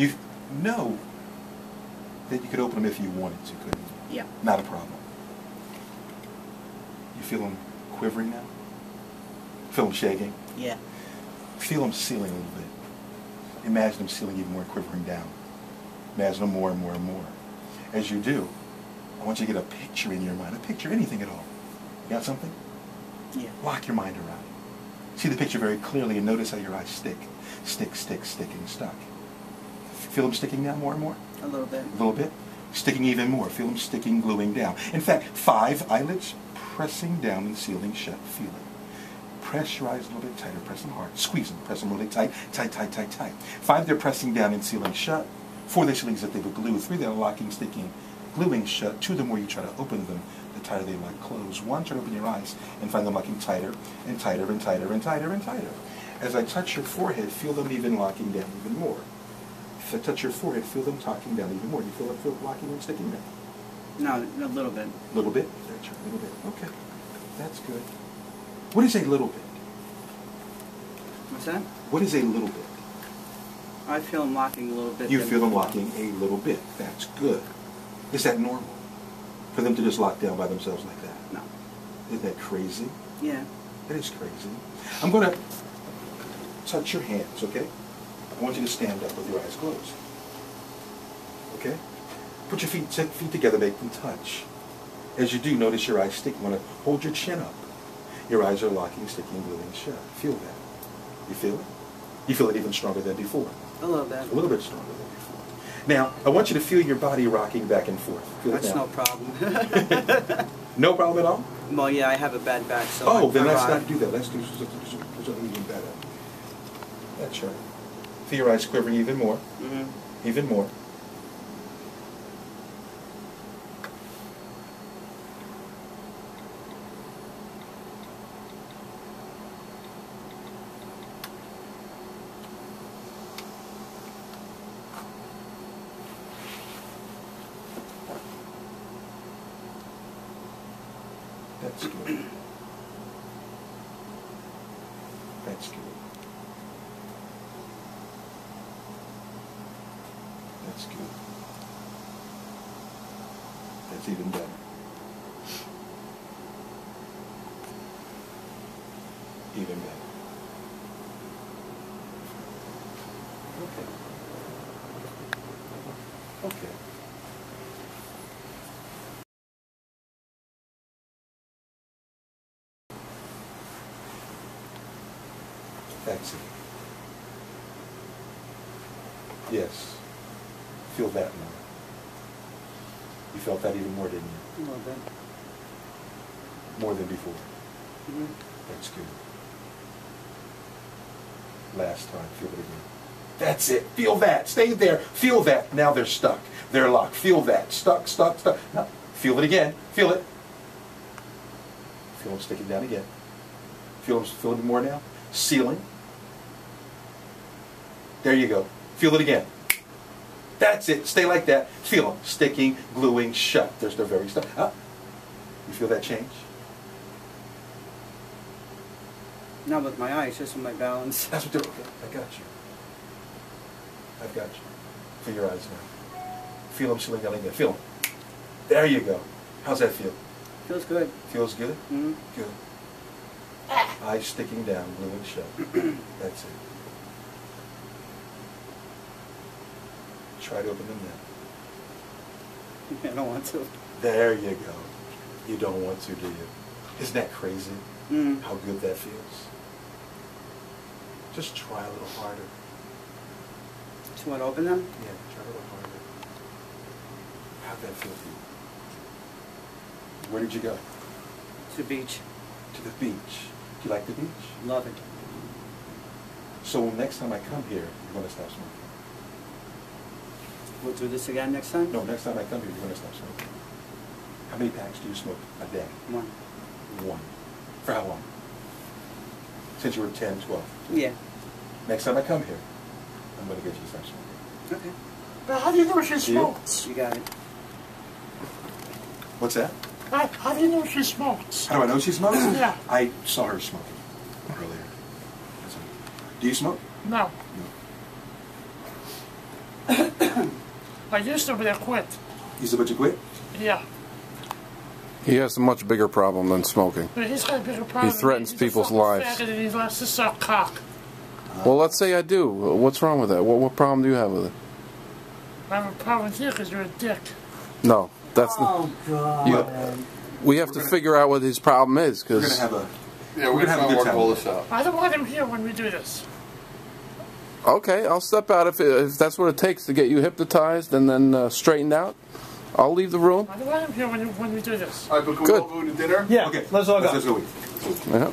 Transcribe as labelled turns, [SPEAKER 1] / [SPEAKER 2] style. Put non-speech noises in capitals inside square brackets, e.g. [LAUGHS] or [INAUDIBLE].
[SPEAKER 1] You know that you could open them if you wanted to, couldn't you?
[SPEAKER 2] Yeah.
[SPEAKER 1] Not a problem. You feel them quivering now? Feel them shaking?
[SPEAKER 2] Yeah.
[SPEAKER 1] Feel them sealing a little bit. Imagine them sealing even more, quivering down. Imagine them more and more and more. As you do, I want you to get a picture in your mind, a picture, anything at all. You got something?
[SPEAKER 2] Yeah.
[SPEAKER 1] Lock your mind around it. See the picture very clearly and notice how your eyes stick. Stick, stick, stick, and stuck. Feel them sticking down more and more?
[SPEAKER 2] A little bit.
[SPEAKER 1] A little bit. Sticking even more. Feel them sticking, gluing down. In fact, five eyelids pressing down and sealing shut. Feel it. Press your eyes a little bit tighter. Press them hard. Squeeze them. Press them really tight. Tight, tight, tight, tight. Five, they're pressing down and sealing shut. Four, they're sealing as if they were glued. Three, they're locking, sticking, gluing shut. Two, the more you try to open them, the tighter they lock close. One, try to open your eyes and find them locking tighter and tighter and tighter and tighter and tighter. As I touch your forehead, feel them even locking down even more. If I touch your forehead, feel them talking down even more. Do you feel them feel locking and sticking down?
[SPEAKER 2] No, a little bit.
[SPEAKER 1] A little bit? That's a little bit. Okay. That's good. What is a little bit?
[SPEAKER 2] What's that?
[SPEAKER 1] What is a little bit?
[SPEAKER 2] I feel them locking a little bit.
[SPEAKER 1] You feel them locking a little bit. That's good. Is that normal? For them to just lock down by themselves like that?
[SPEAKER 2] No.
[SPEAKER 1] Isn't that crazy?
[SPEAKER 2] Yeah.
[SPEAKER 1] That is crazy. I'm going to touch your hands, okay? I want you to stand up with your eyes closed. Okay? Put your feet, feet together, make them touch. As you do, notice your eyes stick. You want to hold your chin up. Your eyes are locking, sticking, gluing shut. Feel that. You feel it? You feel it even stronger than before.
[SPEAKER 2] A little bit.
[SPEAKER 1] A little bit stronger than before. Now, I want you to feel your body rocking back and forth. Feel
[SPEAKER 2] That's no problem. [LAUGHS] [LAUGHS]
[SPEAKER 1] No problem at all?
[SPEAKER 2] well, yeah, I have a bad back, so.
[SPEAKER 1] Oh,
[SPEAKER 2] I-
[SPEAKER 1] then
[SPEAKER 2] I
[SPEAKER 1] let's not do that. Let's do something something even better. That's right. Eyes quivering even more,
[SPEAKER 2] Mhm.
[SPEAKER 1] even more. That's good. That's good. That's good. That's even better. Even better. Okay. Okay. It. Yes. Feel that more. You felt that even more, didn't you?
[SPEAKER 2] Little bit.
[SPEAKER 1] More than before.
[SPEAKER 2] Mhm.
[SPEAKER 1] That's good. Last time, feel it again. That's it. Feel that. Stay there. Feel that. Now they're stuck. They're locked. Feel that. Stuck, stuck, stuck. Now, feel it again. Feel it. Feel them sticking down again. Feel them, feel it more now. Sealing. There you go. Feel it again. That's it. Stay like that. Feel them sticking, gluing shut. There's the very stuff. Huh? You feel that change?
[SPEAKER 2] Not with my eyes, just with my balance.
[SPEAKER 1] That's what they're. Okay, I got you. I've got you. Feel your eyes now. Feel them sealing down again. Feel them. There you go. How's that feel?
[SPEAKER 2] Feels good.
[SPEAKER 1] Feels good?
[SPEAKER 2] Mhm.
[SPEAKER 1] Good. Eyes sticking down, gluing shut. [CLEARS THROAT] That's it. Try to open them now. [LAUGHS]
[SPEAKER 2] I don't want to.
[SPEAKER 1] There you go. You don't want to, do you? Isn't that crazy?
[SPEAKER 2] Mm.
[SPEAKER 1] How good that feels? Just try a little harder.
[SPEAKER 2] Just want to open them?
[SPEAKER 1] Yeah, try a little harder. How'd that feel to you? Where did you go?
[SPEAKER 2] To the beach.
[SPEAKER 1] To the beach. Do you like the beach?
[SPEAKER 2] Love it.
[SPEAKER 1] So next time I come here, you're going to stop smoking.
[SPEAKER 2] We'll do this again next time?
[SPEAKER 1] No, next time I come here, you're going to stop smoking. How many packs do you smoke a day?
[SPEAKER 2] One.
[SPEAKER 1] One. For how long? Since you were 10, 12.
[SPEAKER 2] Yeah.
[SPEAKER 1] Next time I come here, I'm going to get you to stop smoking.
[SPEAKER 2] Okay.
[SPEAKER 3] But how do you know she
[SPEAKER 1] you?
[SPEAKER 3] smokes?
[SPEAKER 2] You got it.
[SPEAKER 1] What's that?
[SPEAKER 3] How, how do you know she smokes?
[SPEAKER 1] How do I know she smokes?
[SPEAKER 3] Yeah.
[SPEAKER 1] I saw her smoking earlier. Do you smoke?
[SPEAKER 3] No.
[SPEAKER 1] No.
[SPEAKER 3] I used to, but I quit.
[SPEAKER 1] You said, but you quit?
[SPEAKER 3] Yeah.
[SPEAKER 4] He has a much bigger problem than smoking.
[SPEAKER 3] But he's got a bigger problem.
[SPEAKER 4] He threatens
[SPEAKER 3] He's
[SPEAKER 4] people's
[SPEAKER 3] fucking
[SPEAKER 4] lives.
[SPEAKER 3] faggot And he loves to suck cock.
[SPEAKER 4] Well, let's say I do. What's wrong with that? What, what problem do you have with it?
[SPEAKER 3] I have a problem with you because you're a dick.
[SPEAKER 4] No, that's
[SPEAKER 2] Oh, God.
[SPEAKER 4] You- we have to figure out what his problem is because.
[SPEAKER 1] We're going
[SPEAKER 4] because
[SPEAKER 1] to have a.
[SPEAKER 5] Yeah,
[SPEAKER 1] We're
[SPEAKER 5] we're,
[SPEAKER 1] gonna have a
[SPEAKER 5] gonna work
[SPEAKER 1] time.
[SPEAKER 5] all this out.
[SPEAKER 3] I don't want him here when we do this.
[SPEAKER 4] Okay, I'll step out if if that's what it takes to get you hypnotized and then uh, straightened out. I'll leave the room.
[SPEAKER 3] I don't want him here when, you, when we do this.
[SPEAKER 5] All right, but can
[SPEAKER 4] Good.
[SPEAKER 5] we all go to dinner?
[SPEAKER 2] Yeah,
[SPEAKER 1] Okay,
[SPEAKER 2] let's all go.
[SPEAKER 1] Let's, let's go.
[SPEAKER 4] Yeah.